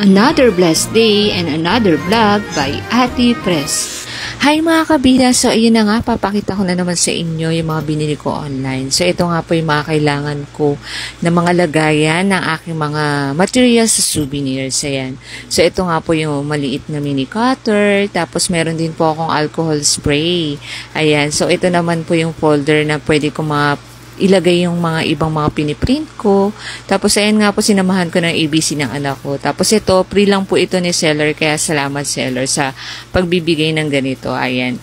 Another blessed day and another vlog by Ate Press. Hi mga kabida, so ayun na nga, papakita ko na naman sa inyo yung mga binili ko online. So ito nga po yung mga kailangan ko na mga lagayan ng aking mga materials sa souvenirs. Ayan. So ito nga po yung maliit na mini cutter, tapos meron din po akong alcohol spray. Ayan, so ito naman po yung folder na pwede ko mga ilagay yung mga ibang mga piniprint ko. Tapos, ayan nga po, sinamahan ko ng ABC ng anak ko. Tapos, ito, free lang po ito ni seller, kaya salamat seller sa pagbibigay ng ganito. Ayan.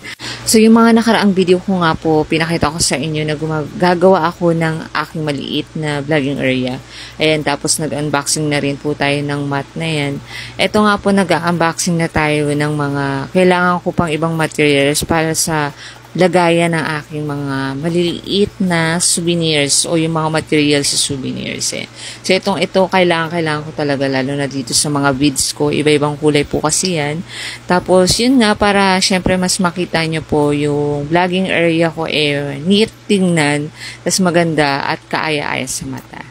So, yung mga nakaraang video ko nga po, pinakita ko sa inyo na gumagawa ako ng aking maliit na vlogging area. Ayan, tapos nag-unboxing na rin po tayo ng mat na yan. Ito nga po, nag-unboxing na tayo ng mga kailangan ko pang ibang materials para sa lagayan ng aking mga maliliit na souvenirs o yung mga materials sa souvenirs eh. So itong ito kailangan kailangan ko talaga lalo na dito sa mga beads ko. Iba-ibang kulay po kasi yan. Tapos yun nga para syempre mas makita nyo po yung vlogging area ko eh neat tingnan, tas maganda at kaaya-aya sa mata.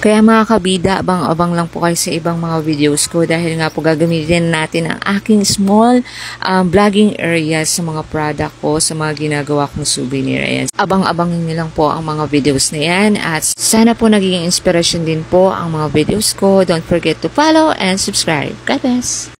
Kaya mga kabida, abang-abang lang po kayo sa ibang mga videos ko dahil nga po gagamitin natin ang aking small um, vlogging area sa mga product ko, sa mga ginagawa kong souvenir. Ayan. Abang-abangin nyo lang po ang mga videos na yan at sana po naging inspiration din po ang mga videos ko. Don't forget to follow and subscribe. God bless!